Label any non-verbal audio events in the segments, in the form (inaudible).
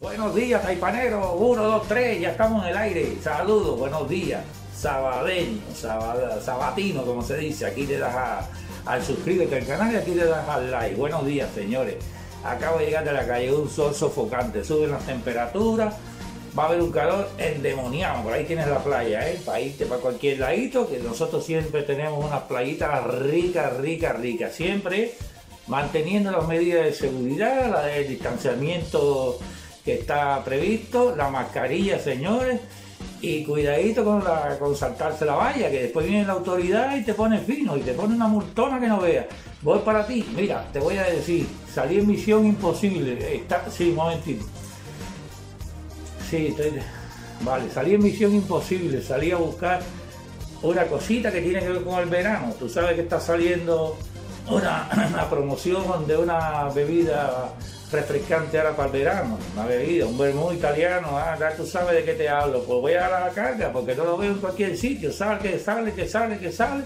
Buenos días, taipanero. Uno, dos, tres, ya estamos en el aire. Saludos, buenos días. Sabadeño, sabatino, como se dice. Aquí le das al suscríbete al canal y aquí le das al like. Buenos días, señores. Acabo de llegar de la calle, un sol sofocante. Suben las temperaturas. Va a haber un calor endemoniado. Por ahí tienes la playa, ¿eh? Para irte para cualquier ladito, que nosotros siempre tenemos unas playitas ricas, ricas, ricas. Siempre manteniendo las medidas de seguridad, la del distanciamiento que está previsto, la mascarilla, señores, y cuidadito con, la, con saltarse la valla, que después viene la autoridad y te pone fino y te pone una multona que no veas. Voy para ti, mira, te voy a decir, salí en misión imposible. Está, sí, un momentito. Sí, estoy, vale, salí en misión imposible, salí a buscar una cosita que tiene que ver con el verano. Tú sabes que está saliendo una, (clears throat) una promoción de una bebida refrescante ahora para el verano, una bebida, un vermú italiano, ah, ya tú sabes de qué te hablo, pues voy a dar la carga porque no lo veo en cualquier sitio, sale, que sale, que sale, que sale,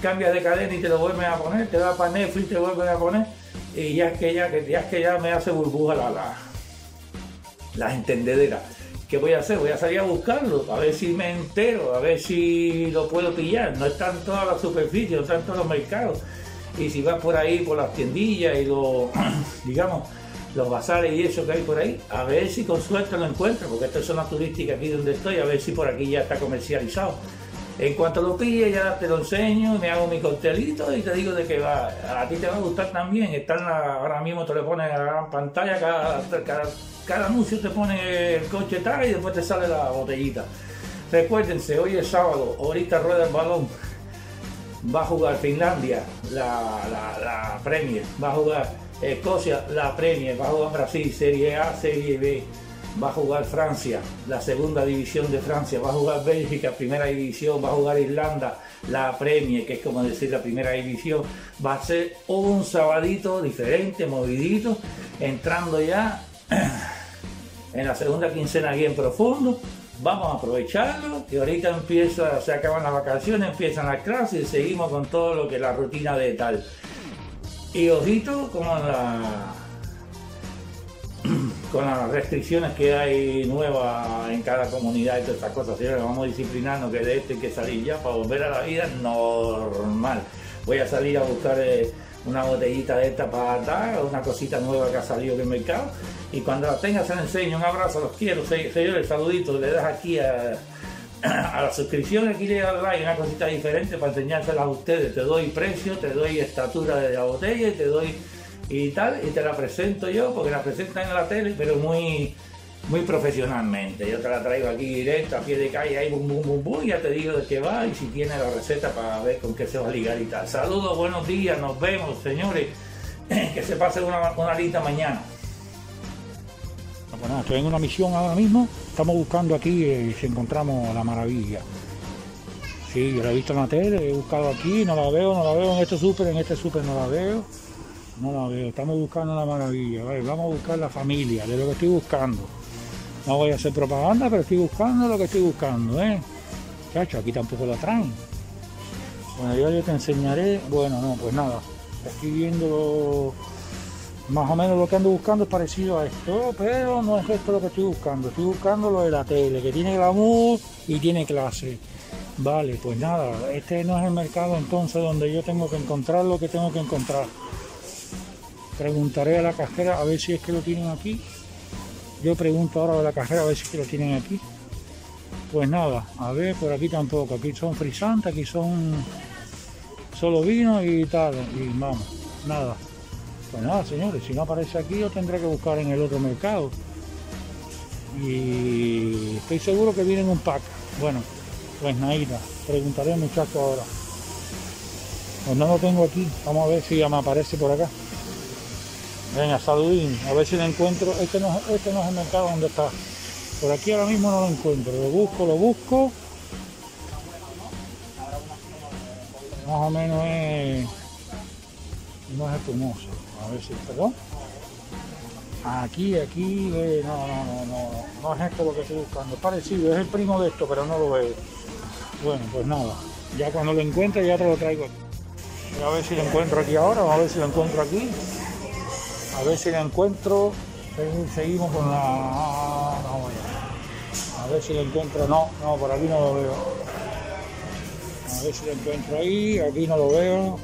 cambias de cadena y te lo vuelves a poner, te va para Netflix, te vuelves a poner, y ya es que ya, ya es que ya me hace burbuja la, la, la entendedera. ¿Qué voy a hacer? Voy a salir a buscarlo, a ver si me entero, a ver si lo puedo pillar. No está en todas las superficies, no está en todos los mercados y si vas por ahí por las tiendillas y los, (clears throat) digamos, los bazares y eso que hay por ahí, a ver si con suerte lo encuentro, porque esta es zona turística aquí donde estoy, a ver si por aquí ya está comercializado. En cuanto lo pille, ya te lo enseño, me hago mi coctelito y te digo de que va. A ti te va a gustar también. Está ahora mismo te lo ponen en la gran pantalla, cada, cada, anuncio te pone el coche tal y después te sale la botellita. Recuérdense, hoy es sábado, ahorita rueda el balón va a jugar Finlandia, la, la, Premier, va a jugar Escocia, la Premier, va a jugar Brasil, Serie A, Serie B, va a jugar Francia, la segunda división de Francia, va a jugar Bélgica, primera división, va a jugar Irlanda, la Premier, que es como decir la primera división, va a ser un sabadito diferente, movidito, entrando ya (clears throat) en la segunda quincena bien profundo vamos a aprovecharlo, que ahorita empieza, se acaban las vacaciones, empiezan las clases y seguimos con todo lo que es la rutina de tal. Y ojito con la (clears throat) con las restricciones que hay nuevas en cada comunidad y todas estas cosas, vamos disciplinando que de esto hay que salir ya para volver a la vida normal. Voy a salir a buscar eh, una botellita de esta para dar, una cosita nueva que ha salido del mercado y cuando la tengas se la enseño. Un abrazo, los quiero, señores, saluditos. Le das aquí a, a la suscripción, aquí le das like, una cosita diferente para enseñárselas a ustedes. Te doy precio, te doy estatura de la botella y te doy y tal, y te la presento yo, porque la presentan en la tele, pero muy muy profesionalmente. Yo te la traigo aquí directo, a pie de calle, ahí bum bum bum bum, ya te digo de qué va y si tiene la receta para ver con qué se va a ligar y tal. Saludos, buenos días, nos vemos, señores. (clears throat) Que se pase una, una linda mañana. Bueno, estoy en una misión ahora mismo. Estamos buscando aquí eh, si encontramos la maravilla. Sí, yo la he visto en la tele, he buscado aquí, no la veo, no la veo en este súper, en este súper no la veo. No la veo, estamos buscando la maravilla. vamos a buscar la familia, de lo que estoy buscando. No voy a hacer propaganda, pero estoy buscando lo que estoy buscando, ¿eh? Chacho, aquí tampoco la traen. Bueno, yo, yo te enseñaré. Bueno, no, pues nada. Estoy viendo más o menos lo que ando buscando es parecido a esto, pero no es esto lo que estoy buscando. Estoy buscando lo de la tele, que tiene glamour y tiene clase. Vale, pues nada, este no es el mercado entonces donde yo tengo que encontrar lo que tengo que encontrar. Preguntaré a la cajera a ver si es que lo tienen aquí. Yo pregunto ahora a la cajera a ver si lo tienen aquí. Pues nada, a ver, por aquí tampoco. Aquí son frisantes, aquí son solo vino y tal. Y vamos, nada. Pues nada, señores, si no aparece aquí yo tendré que buscar en el otro mercado. Y estoy seguro que viene en un pack. Bueno, pues nada, preguntaré al muchacho ahora. Pues no lo tengo aquí, vamos a ver si ya me aparece por acá. Venga, saludín, a ver si lo encuentro. Este no, este no es el mercado donde está. Por aquí ahora mismo no lo encuentro. Lo busco, lo busco. Más o menos es. No es espumoso. A ver si, perdón. Aquí, aquí, eh, no, no, no, no, no es esto lo que estoy buscando. Es parecido, es el primo de esto, pero no lo veo. Bueno, pues nada. Ya cuando lo encuentre ya te lo traigo aquí. a ver si lo encuentro aquí ahora, a ver si lo encuentro aquí. A ver si lo encuentro. Seguimos con la... Vamos a ver si lo encuentro. No, no, por aquí no lo veo. A ver si lo encuentro ahí. Aquí no lo veo.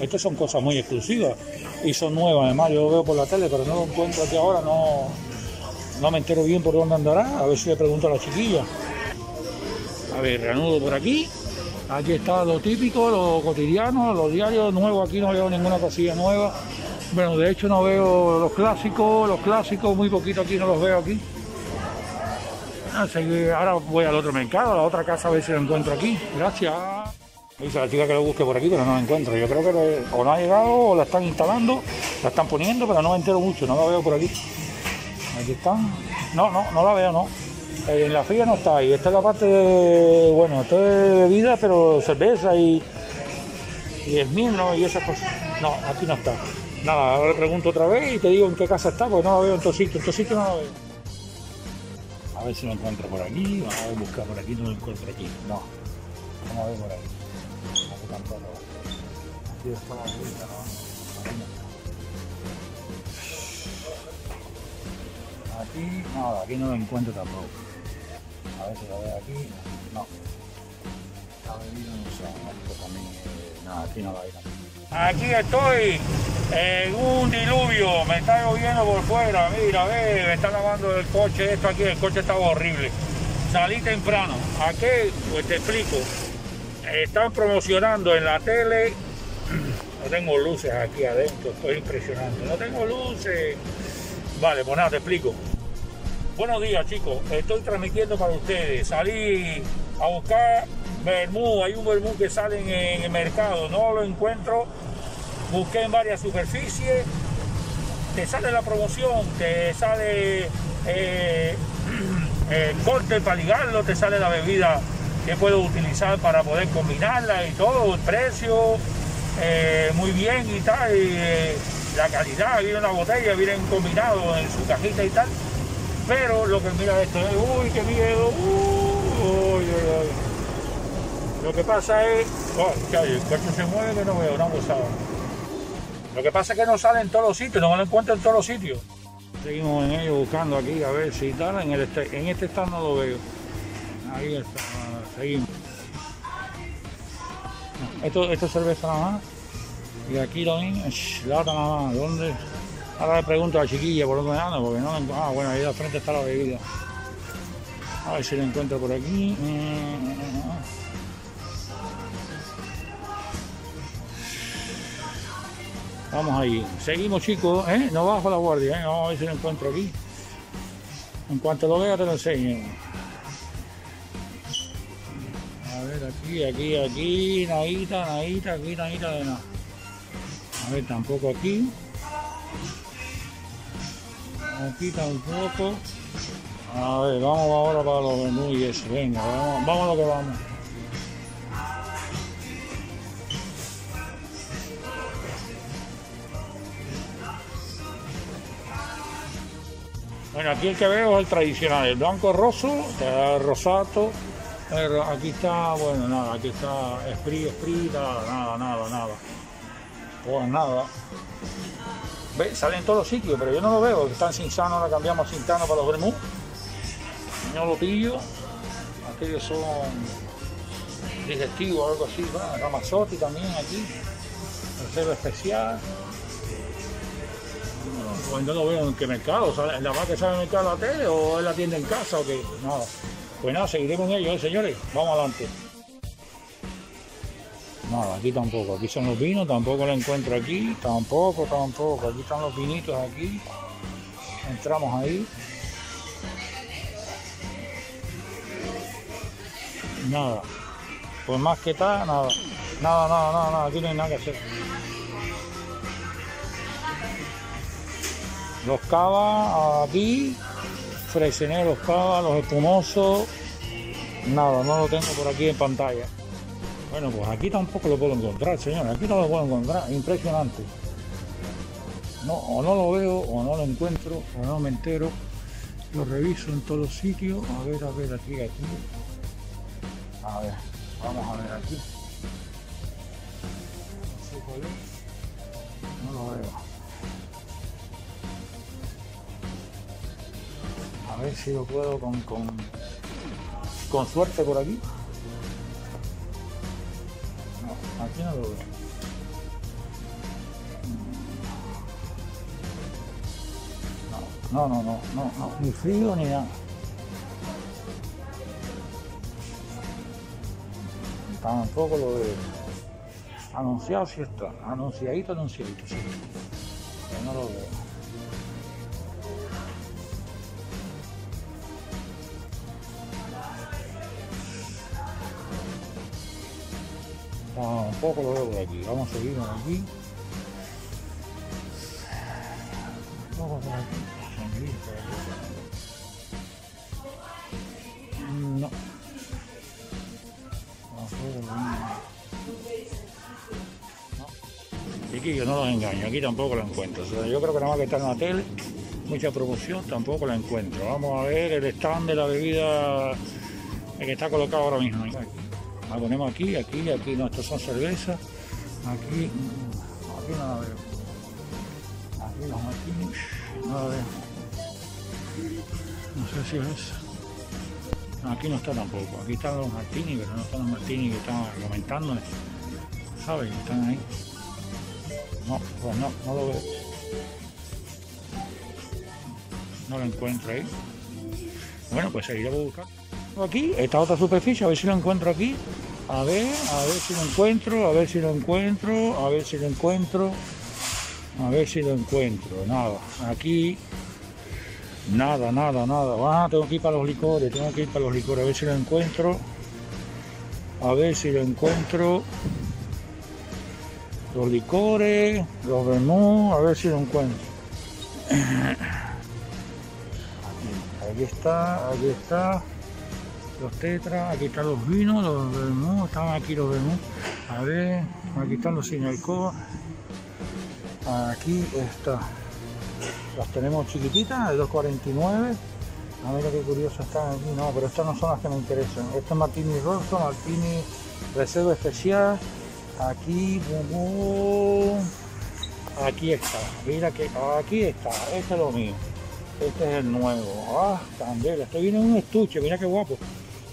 Estas son cosas muy exclusivas y son nuevas. Además, yo lo veo por la tele, pero no lo encuentro aquí ahora. No, no me entero bien por dónde andará. A ver si le pregunto a la chiquilla. A ver, reanudo por aquí. Aquí está lo típico, lo cotidiano, los diarios nuevos. Aquí no veo ninguna cosilla nueva. Bueno, de hecho no veo los clásicos, los clásicos muy poquito aquí no los veo aquí. ahora voy al otro mercado, a la otra casa a ver si lo encuentro aquí. Gracias. Dice la chica que lo busque por aquí, pero no lo encuentro. Yo creo que o no ha llegado o la están instalando, la están poniendo, pero no me entero mucho, no la veo por aquí. Aquí están. No, no, no la veo, no. En la fría no está ahí. Esta es la parte de, bueno, esto es bebida, pero cerveza y, y mismo y esas cosas. No, aquí no está. Nada, ahora le pregunto otra vez y te digo en qué casa está, porque no la veo en todos sitios. En todos sitios no la veo. A ver si lo encuentro por aquí. Vamos a buscar por aquí, no lo encuentro aquí. No, no la veo por aquí. Aquí tampoco. Aquí está la no. Aquí no lo encuentro tampoco. A ver si lo veo aquí. No. No. Eh, nada, aquí no la. Aquí estoy en un diluvio, me está lloviendo por fuera, mira, ve, me está lavando el coche, esto aquí, el coche estaba horrible. Salí temprano, aquí, pues te explico, están promocionando en la tele, (clears throat) no tengo luces aquí adentro, estoy impresionante, no tengo luces. Vale, pues nada, te explico. Buenos días chicos, estoy transmitiendo para ustedes, salí a buscar vermú, hay un vermú que sale en el mercado, no lo encuentro, busqué en varias superficies, te sale la promoción, te sale eh, (clears throat) el corte para ligarlo, te sale la bebida que puedo utilizar para poder combinarla y todo, el precio, eh, muy bien y tal, eh, la calidad, viene una botella, vienen combinados en su cajita y tal, pero lo que mira esto es, uy, qué miedo, uy, uy, uy. Lo que pasa es, oh, el coche se mueve que no veo, una gozada. Lo que pasa es que no sale en todos los sitios, no me lo encuentro en todos los sitios. Seguimos en ello buscando aquí a ver si tal, en, este, en este no lo veo. Ahí está, seguimos. Esto, es cerveza nada más. Y aquí lo mismo, lata nada. ¿Dónde? Ahora le pregunto a la chiquilla por dónde anda, porque no Ah, bueno, ahí al frente está la bebida. A ver si la encuentro por aquí. Vamos ahí. Seguimos chicos, ¿eh? No bajo la guardia, ¿eh? Vamos a ver si lo encuentro aquí. En cuanto lo vea te lo enseño. A ver, aquí, aquí, aquí, nadita, nadita, aquí, nadita de nada. A ver, tampoco aquí. Aquí tampoco. A ver, vamos ahora para los menús y. Venga, vamos, vamos a lo que vamos. Bueno, aquí el que veo es el tradicional, el blanco roso, el rosato. aquí está, bueno, nada, aquí está esprit, esprit, nada, nada, nada. Pues nada. ¿Ve? Salen en todos los sitios, pero yo no lo veo, están sin sano, la cambiamos sin sano para los vermú. No lo pillo. Aquellos son digestivos, algo así, bueno, Ramazotti también aquí. Reserva especial. No lo veo en qué mercado, ¿en la más que sale el mercado la tele o en la tienda en casa o qué? Nada. Pues nada, seguiremos en ello, ¿eh, señores. Vamos adelante. Nada, aquí tampoco. Aquí son los vinos, tampoco lo encuentro aquí. Tampoco, tampoco. Aquí están los vinitos aquí. Entramos ahí. Nada. Pues más que tal, nada. Nada, nada, nada, nada. Aquí no hay nada que hacer. Los cava aquí, fresené los cava, los espumosos, nada, no lo tengo por aquí en pantalla. Bueno, pues aquí tampoco lo puedo encontrar, señores, aquí no lo puedo encontrar, impresionante. No, o no lo veo, o no lo encuentro, o no me entero. Lo reviso en todos los sitios. A ver, a ver, aquí, aquí. A ver, vamos a ver aquí. No lo veo. A ver si lo puedo con, con, con suerte por aquí. No, no. No, no, no, ni frío ni nada. Tampoco lo veo. Anunciado sí está, anunciadito, anunciadito, sí. Tampoco lo veo por aquí. Vamos a seguir por aquí. Tampoco por aquí. No. Chiquillos, no los engaño, aquí tampoco lo encuentro. O sea, yo creo que nada más que está en la tele, mucha promoción, tampoco la encuentro. Vamos a ver el stand de la bebida que está colocado ahora mismo. La ponemos aquí, aquí, aquí, no, estos son cervezas. Aquí, aquí no la veo. Aquí los martinis, no la veo. No sé si es. Aquí no está tampoco. Aquí están los martinis, pero no están los martinis que están comentando. ¿Saben? Están ahí. No, pues no, no lo veo. No lo encuentro ahí. Bueno, pues seguiré buscando. Aquí, esta otra superficie, a ver si lo encuentro aquí. A ver, a ver si lo encuentro, a ver si lo encuentro, a ver si lo encuentro. A ver si lo encuentro. Nada. Aquí. Nada, nada, nada. Ah, tengo que ir para los licores, tengo que ir para los licores, a ver si lo encuentro. A ver si lo encuentro los licores, los vermú, a ver si lo encuentro. (clears throat) Aquí, aquí está, aquí está. Los tetras, aquí están los vinos, los vermú, estaban aquí los vermú. A ver, aquí están los sin alcohol. Aquí está. Las tenemos chiquititas, de 2.49. A ver qué curiosas están aquí. No, pero estas no son las que me interesan. Este es Martini Rosso, Martini Reserva Especial. Aquí, aquí está, mira que aquí está, este es lo mío, este es el nuevo, ah, candela, este viene en un estuche, mira qué guapo,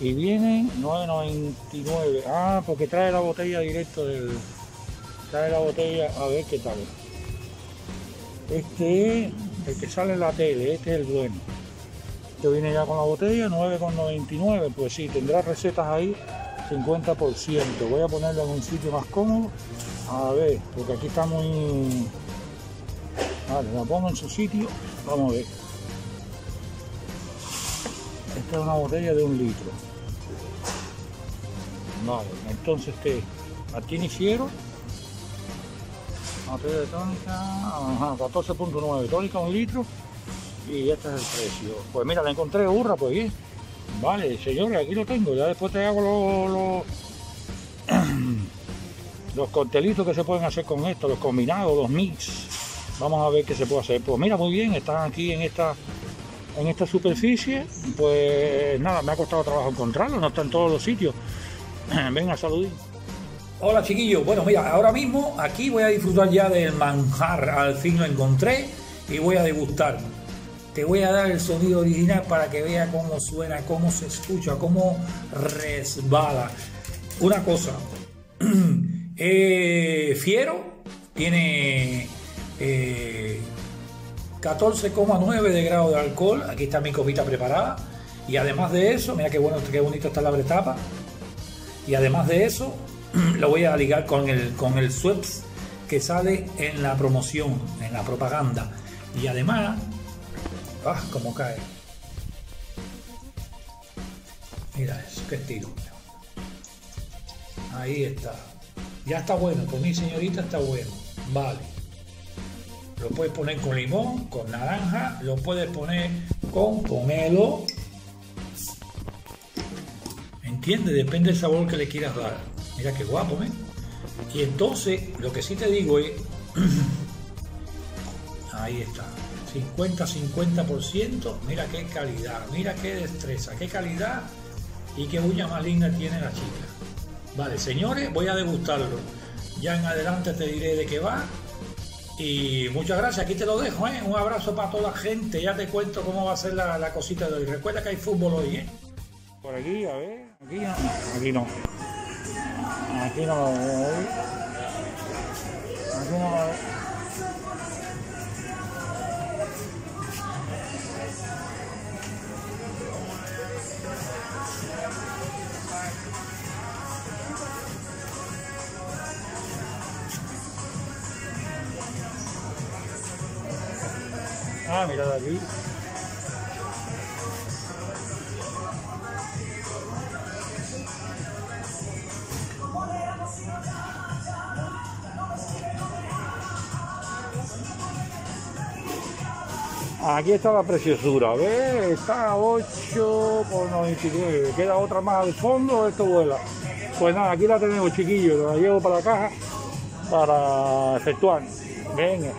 y viene 9.99, ah, porque trae la botella directo del, trae la botella, a ver qué tal, este es el que sale en la tele, este es el bueno, este viene ya con la botella, 9,99, pues sí, tendrá recetas ahí 50%. Voy a ponerlo en un sitio más cómodo. A ver, porque aquí está muy... Vale, la pongo en su sitio. Vamos a ver. Esta es una botella de un litro. Vale, entonces este Martini Fiero. De tónica, ajá, 14.9, tónica un litro. Y este es el precio. Pues mira, la encontré burra, pues bien. Vale, señores, aquí lo tengo. Ya después te hago los, los, (clears throat) los coctelitos que se pueden hacer con esto, los combinados, los mix. Vamos a ver qué se puede hacer. Pues mira, muy bien, están aquí en esta en esta superficie. Pues nada, me ha costado trabajo encontrarlo, no está en todos los sitios. (clears throat) Venga, saludín. Hola chiquillos, bueno mira, ahora mismo aquí voy a disfrutar ya del manjar, al fin lo encontré y voy a degustar. Te voy a dar el sonido original para que vea cómo suena, cómo se escucha, cómo resbala. Una cosa, (clears throat) eh, Fiero tiene eh, 14,9 de grado de alcohol. Aquí está mi copita preparada. Y además de eso, mira qué bueno, qué bonito está la bretapa. Y además de eso, (clears throat) lo voy a ligar con el, con el Sweps que sale en la promoción, en la propaganda. Y además, ah, como cae. Mira eso, qué estilo. Ahí está. Ya está bueno, con mi señorita está bueno. Vale. Lo puedes poner con limón, con naranja, lo puedes poner con pomelo. ¿Entiendes? Depende del sabor que le quieras dar. Mira qué guapo, ¿eh? Y entonces, lo que sí te digo es. (clears throat) Ahí está. 50-50%. Mira qué calidad, mira qué destreza, qué calidad y qué uña más linda tiene la chica. Vale, señores, voy a degustarlo. Ya en adelante te diré de qué va Y muchas gracias, aquí te lo dejo, ¿eh? Un abrazo para toda la gente, ya te cuento cómo va a ser la, la cosita de hoy. Recuerda que hay fútbol hoy, ¿eh? Por aquí, a ver, aquí no, aquí no. Aquí no lo veo. Aquí no lo veo. Ah, mira de aquí. Aquí está la preciosura, ¿ves? Está a 8 por 99. Queda otra más al fondo, esto vuela. Pues nada, aquí la tenemos, chiquillos. La llevo para la caja para efectuar. Venga.